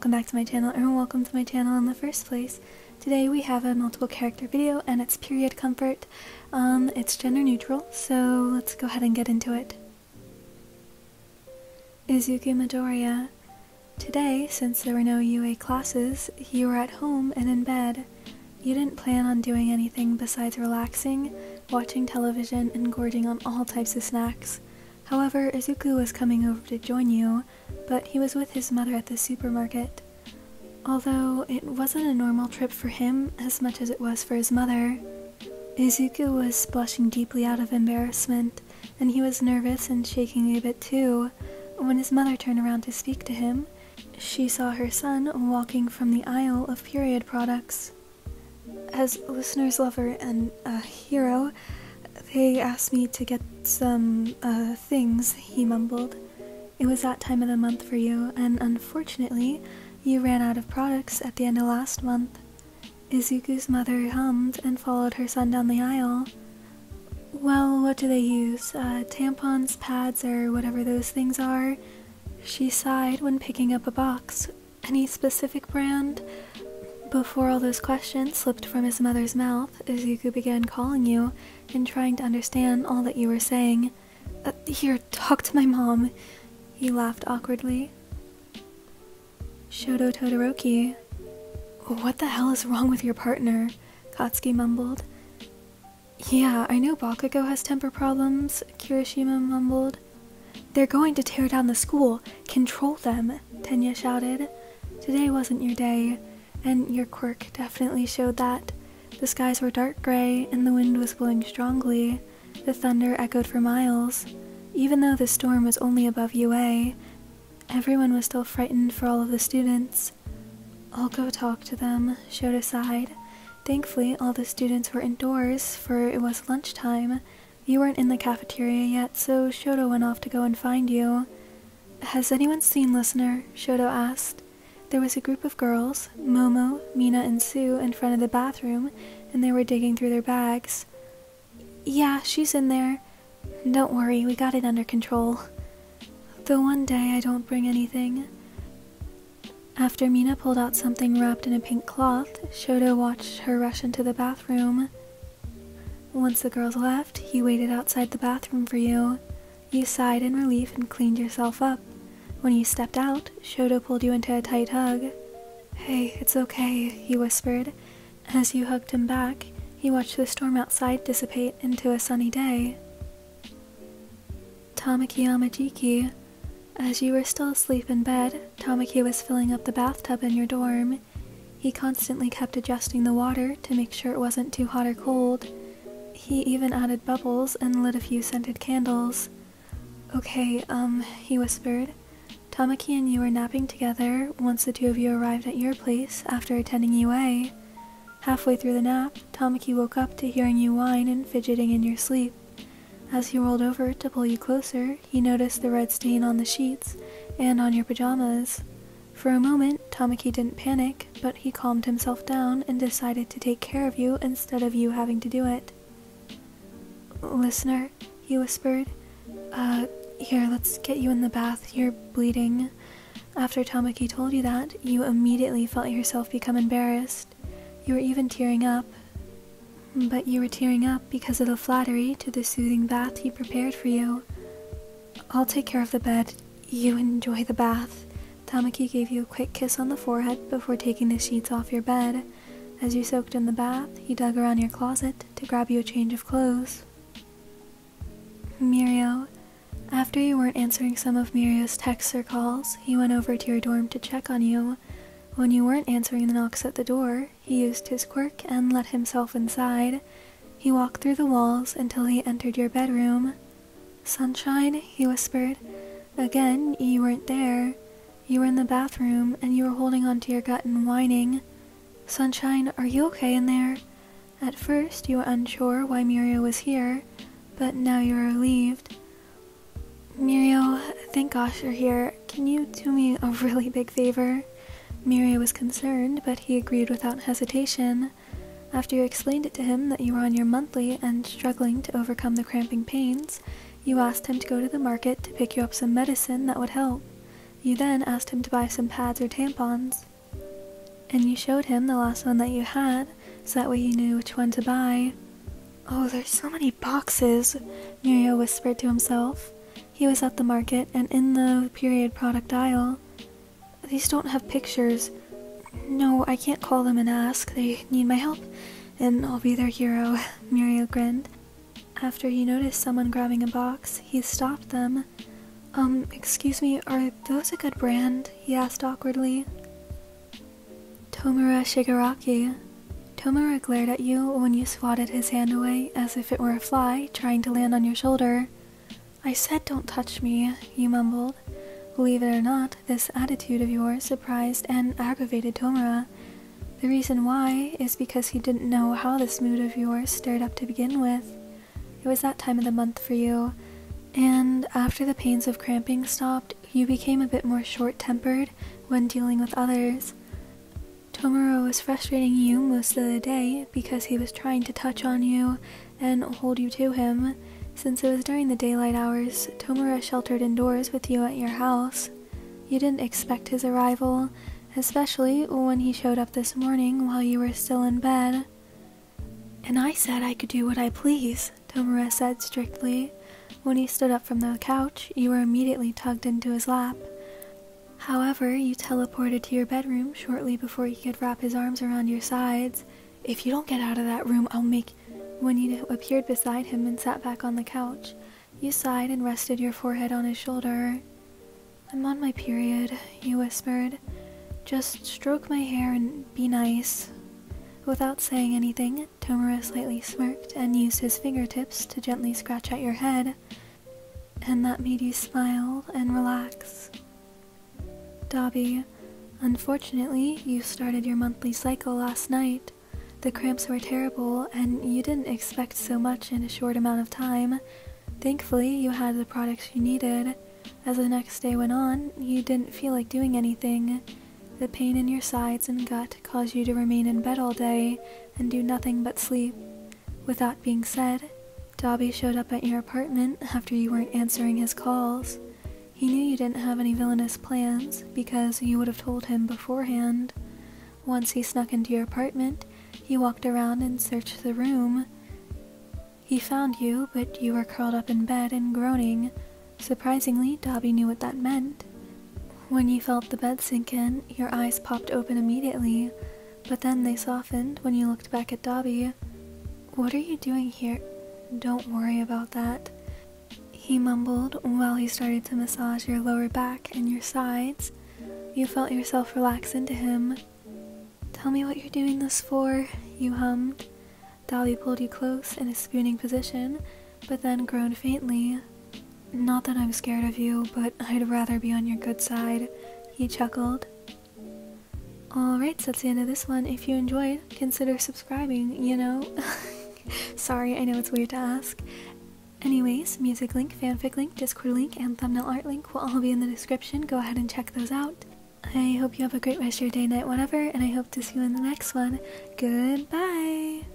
welcome back to my channel, or welcome to my channel in the first place. Today we have a multiple character video, and it's period comfort. Um, it's gender neutral, so let's go ahead and get into it. Izuku Midoriya. Today, since there were no UA classes, you were at home and in bed. You didn't plan on doing anything besides relaxing, watching television, and gorging on all types of snacks. However, Izuku was coming over to join you, but he was with his mother at the supermarket. Although it wasn't a normal trip for him as much as it was for his mother, Izuku was blushing deeply out of embarrassment, and he was nervous and shaking a bit too. When his mother turned around to speak to him, she saw her son walking from the aisle of period products. As listener's lover and a hero, they asked me to get some, uh, things, he mumbled. It was that time of the month for you, and unfortunately, you ran out of products at the end of last month. Izuku's mother hummed and followed her son down the aisle. Well, what do they use? Uh, tampons, pads, or whatever those things are? She sighed when picking up a box. Any specific brand? Before all those questions slipped from his mother's mouth, Izuku began calling you and trying to understand all that you were saying. Uh, here, talk to my mom. He laughed awkwardly. Shoto Todoroki. What the hell is wrong with your partner? Katsuki mumbled. Yeah, I know Bakugo has temper problems, Kirishima mumbled. They're going to tear down the school. Control them, Tenya shouted. Today wasn't your day, and your quirk definitely showed that. The skies were dark gray, and the wind was blowing strongly. The thunder echoed for miles. Even though the storm was only above UA, everyone was still frightened for all of the students. I'll go talk to them, Shoto sighed. Thankfully, all the students were indoors, for it was lunchtime. You weren't in the cafeteria yet, so Shoto went off to go and find you. Has anyone seen Listener? Shoto asked. There was a group of girls, Momo, Mina, and Tsu, in front of the bathroom, and they were digging through their bags. Yeah, she's in there. Don't worry, we got it under control. The one day I don't bring anything. After Mina pulled out something wrapped in a pink cloth, Shoto watched her rush into the bathroom. Once the girls left, he waited outside the bathroom for you. You sighed in relief and cleaned yourself up. When you stepped out, Shoto pulled you into a tight hug. Hey, it's okay, he whispered. As you hugged him back, he watched the storm outside dissipate into a sunny day. Tamaki Amajiki. As you were still asleep in bed, Tamaki was filling up the bathtub in your dorm. He constantly kept adjusting the water to make sure it wasn't too hot or cold. He even added bubbles and lit a few scented candles. Okay, um, he whispered. Tamaki and you were napping together once the two of you arrived at your place after attending UA. Halfway through the nap, Tamaki woke up to hearing you whine and fidgeting in your sleep. As he rolled over to pull you closer, he noticed the red stain on the sheets and on your pajamas. For a moment, Tamaki didn't panic, but he calmed himself down and decided to take care of you instead of you having to do it. Listener, he whispered, uh, here, let's get you in the bath. You're bleeding. After Tamaki told you that, you immediately felt yourself become embarrassed. You were even tearing up, but you were tearing up because of the flattery to the soothing bath he prepared for you. I'll take care of the bed. You enjoy the bath. Tamaki gave you a quick kiss on the forehead before taking the sheets off your bed. As you soaked in the bath, he dug around your closet to grab you a change of clothes. Mirio. After you weren't answering some of Mirio's texts or calls, he went over to your dorm to check on you. When you weren't answering the knocks at the door, he used his quirk and let himself inside. He walked through the walls until he entered your bedroom. Sunshine, he whispered. Again, you weren't there. You were in the bathroom and you were holding onto your gut and whining. Sunshine, are you okay in there? At first, you were unsure why Mirio was here, but now you are relieved. Mirio, thank gosh you're here. Can you do me a really big favor? Mirio was concerned, but he agreed without hesitation. After you explained it to him that you were on your monthly and struggling to overcome the cramping pains, you asked him to go to the market to pick you up some medicine that would help. You then asked him to buy some pads or tampons. And you showed him the last one that you had, so that way he knew which one to buy. Oh, there's so many boxes, Mirio whispered to himself. He was at the market and in the period product aisle. These don't have pictures. No, I can't call them and ask. They need my help, and I'll be their hero, Mirio grinned. After he noticed someone grabbing a box, he stopped them. Um, excuse me, are those a good brand? he asked awkwardly. Tomura Shigaraki. Tomura glared at you when you swatted his hand away as if it were a fly trying to land on your shoulder. I said don't touch me, you mumbled. Believe it or not, this attitude of yours surprised and aggravated Tomura. The reason why is because he didn't know how this mood of yours stirred up to begin with. It was that time of the month for you, and after the pains of cramping stopped, you became a bit more short tempered when dealing with others. Tomura was frustrating you most of the day because he was trying to touch on you and hold you to him. Since it was during the daylight hours, Tomura sheltered indoors with you at your house. You didn't expect his arrival, especially when he showed up this morning while you were still in bed. And I said I could do what I please, Tomura said strictly. When he stood up from the couch, you were immediately tugged into his lap. However, you teleported to your bedroom shortly before he could wrap his arms around your sides. If you don't get out of that room, I'll make. When you appeared beside him and sat back on the couch, you sighed and rested your forehead on his shoulder. I'm on my period, you whispered. Just stroke my hair and be nice. Without saying anything, Tomura slightly smirked and used his fingertips to gently scratch at your head, and that made you smile and relax. Dabi, unfortunately, you started your monthly cycle last night. The cramps were terrible, and you didn't expect so much in a short amount of time. Thankfully, you had the products you needed. As the next day went on, you didn't feel like doing anything. The pain in your sides and gut caused you to remain in bed all day and do nothing but sleep. With that being said, Dabi showed up at your apartment after you weren't answering his calls. He knew you didn't have any villainous plans because you would have told him beforehand. Once he snuck into your apartment, he walked around and searched the room. He found you, but you were curled up in bed and groaning. Surprisingly, Dabi knew what that meant. When you felt the bed sink in, your eyes popped open immediately, but then they softened when you looked back at Dabi. What are you doing here? Don't worry about that he mumbled while he started to massage your lower back and your sides. You felt yourself relax into him. Tell me what you're doing this for, you hummed. Dabi pulled you close in a spooning position, but then groaned faintly. Not that I'm scared of you, but I'd rather be on your good side, he chuckled. Alright, so that's the end of this one. If you enjoyed, consider subscribing, you know? Sorry, I know it's weird to ask. Anyways, music link, fanfic link, Discord link, and thumbnail art link will all be in the description. Go ahead and check those out. I hope you have a great rest of your day, night, whatever, and I hope to see you in the next one. Goodbye!